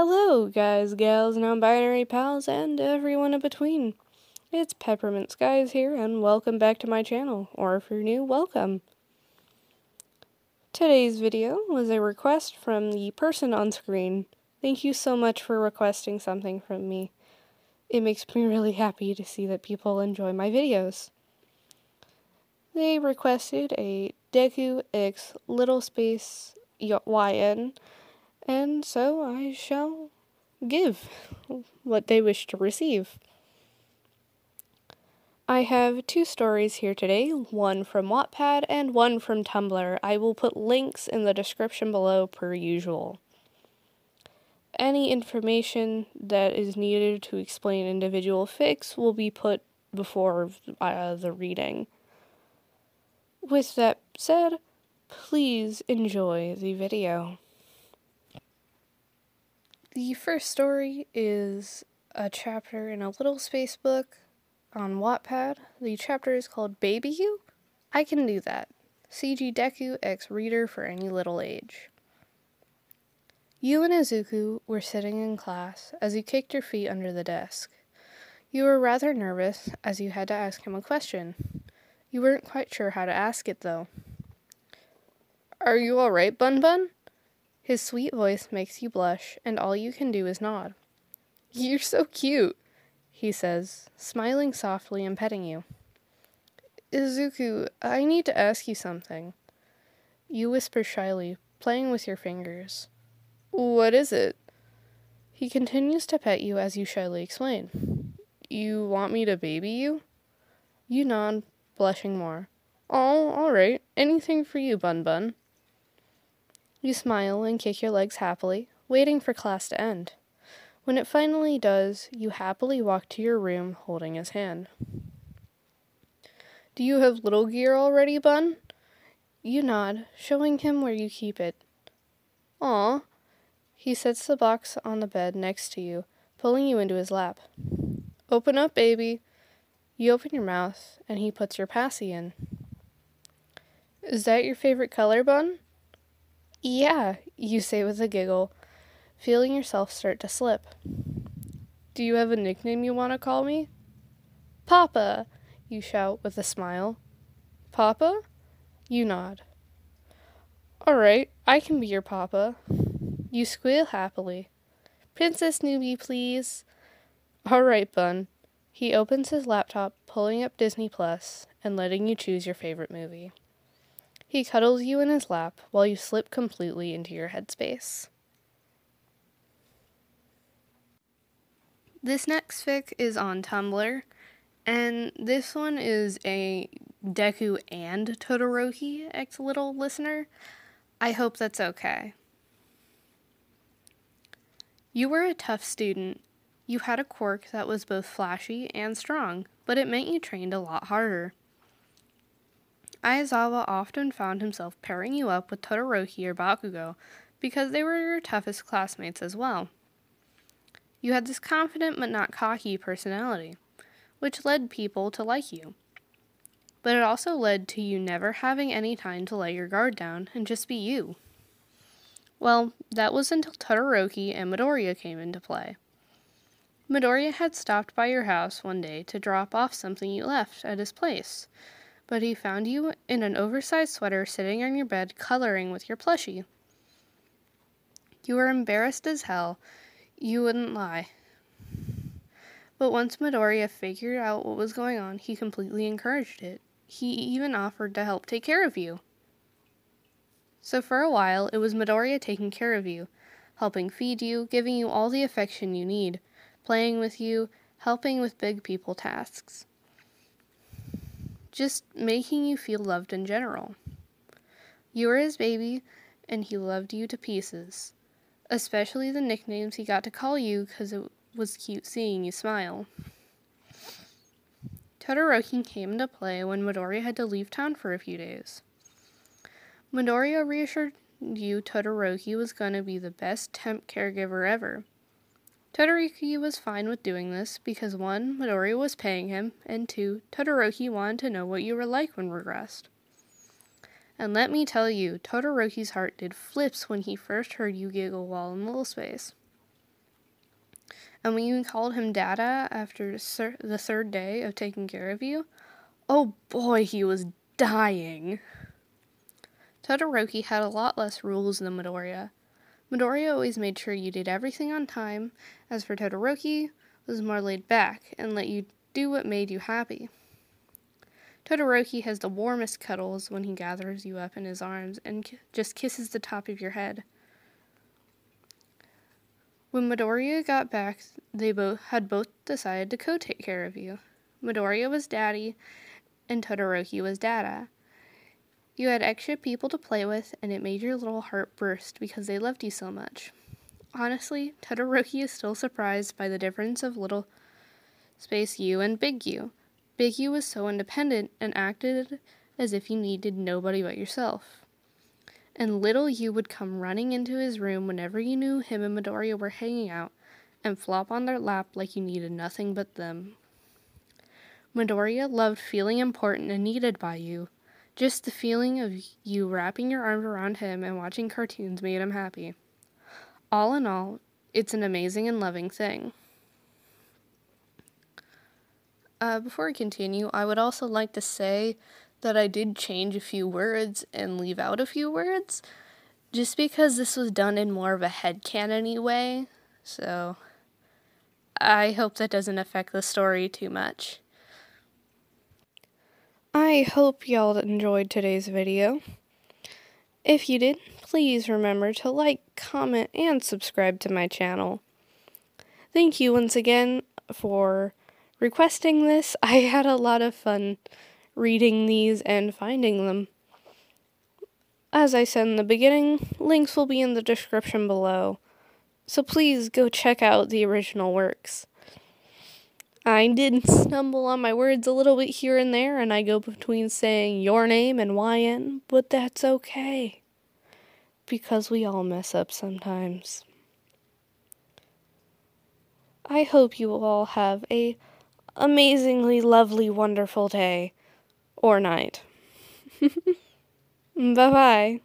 Hello, guys, gals, non binary pals, and everyone in between. It's Peppermint Skies here, and welcome back to my channel, or if you're new, welcome. Today's video was a request from the person on screen. Thank you so much for requesting something from me. It makes me really happy to see that people enjoy my videos. They requested a Deku X Little Space YN and so I shall give what they wish to receive. I have two stories here today, one from Wattpad and one from Tumblr. I will put links in the description below per usual. Any information that is needed to explain individual fics will be put before uh, the reading. With that said, please enjoy the video. The first story is a chapter in a little space book on Wattpad. The chapter is called Baby You? I can do that. CG Deku X Reader for any little age. You and Izuku were sitting in class as you kicked your feet under the desk. You were rather nervous as you had to ask him a question. You weren't quite sure how to ask it, though. Are you all right, Bun Bun? His sweet voice makes you blush, and all you can do is nod. You're so cute, he says, smiling softly and petting you. Izuku, I need to ask you something. You whisper shyly, playing with your fingers. What is it? He continues to pet you as you shyly explain. You want me to baby you? You nod, blushing more. Oh, all right. Anything for you, Bun Bun. You smile and kick your legs happily, waiting for class to end. When it finally does, you happily walk to your room holding his hand. Do you have little gear already, Bun? You nod, showing him where you keep it. Aw. He sets the box on the bed next to you, pulling you into his lap. Open up, baby. You open your mouth, and he puts your passy in. Is that your favorite color, Bun? Yeah, you say with a giggle, feeling yourself start to slip. Do you have a nickname you want to call me? Papa, you shout with a smile. Papa? You nod. All right, I can be your papa. You squeal happily. Princess Newbie, please. All right, Bun. He opens his laptop, pulling up Disney Plus and letting you choose your favorite movie. He cuddles you in his lap while you slip completely into your headspace. This next fic is on Tumblr, and this one is a Deku and Todoroki X little listener. I hope that's okay. You were a tough student. You had a quirk that was both flashy and strong, but it meant you trained a lot harder. Aizawa often found himself pairing you up with Todoroki or Bakugo because they were your toughest classmates as well. You had this confident but not cocky personality, which led people to like you. But it also led to you never having any time to let your guard down and just be you. Well, that was until Todoroki and Midoriya came into play. Midoriya had stopped by your house one day to drop off something you left at his place, but he found you in an oversized sweater sitting on your bed coloring with your plushie. You were embarrassed as hell, you wouldn't lie. But once Midoriya figured out what was going on, he completely encouraged it. He even offered to help take care of you. So for a while, it was Midoriya taking care of you, helping feed you, giving you all the affection you need, playing with you, helping with big people tasks just making you feel loved in general. You were his baby, and he loved you to pieces, especially the nicknames he got to call you because it was cute seeing you smile. Todoroki came into play when Midoriya had to leave town for a few days. Midoriya reassured you Todoroki was going to be the best temp caregiver ever Todoroki was fine with doing this because one, Midori was paying him, and two, Todoroki wanted to know what you were like when regressed. And let me tell you, Todoroki's heart did flips when he first heard you giggle while in Little Space. And when you called him Dada after the third day of taking care of you, oh boy, he was dying. Todoroki had a lot less rules than Midoriya. Midoriya always made sure you did everything on time, as for Todoroki, was more laid back and let you do what made you happy. Todoroki has the warmest cuddles when he gathers you up in his arms and k- just kisses the top of your head. When Midoriya got back, they both had both decided to co-take care of you. Midoriya was daddy, and Todoroki was dada. You had extra people to play with, and it made your little heart burst because they loved you so much. Honestly, Todoroki is still surprised by the difference of little space you and Big U. Big U was so independent and acted as if you needed nobody but yourself and little you would come running into his room whenever you knew him and Midoriya were hanging out and flop on their lap like you needed nothing but them. Midoriya loved feeling important and needed by you. Just the feeling of you wrapping your arms around him and watching cartoons made him happy. All in all, it's an amazing and loving thing. Uh, before I continue, I would also like to say that I did change a few words and leave out a few words just because this was done in more of a headcanony way. So I hope that doesn't affect the story too much. I hope y'all enjoyed today's video. If you did, please remember to like, comment, and subscribe to my channel. Thank you once again for requesting this. I had a lot of fun reading these and finding them. As I said in the beginning, links will be in the description below, so please go check out the original works. I did stumble on my words a little bit here and there, and I go between saying your name and YN, but that's okay. Because we all mess up sometimes. I hope you all have a amazingly lovely, wonderful day or night. bye bye.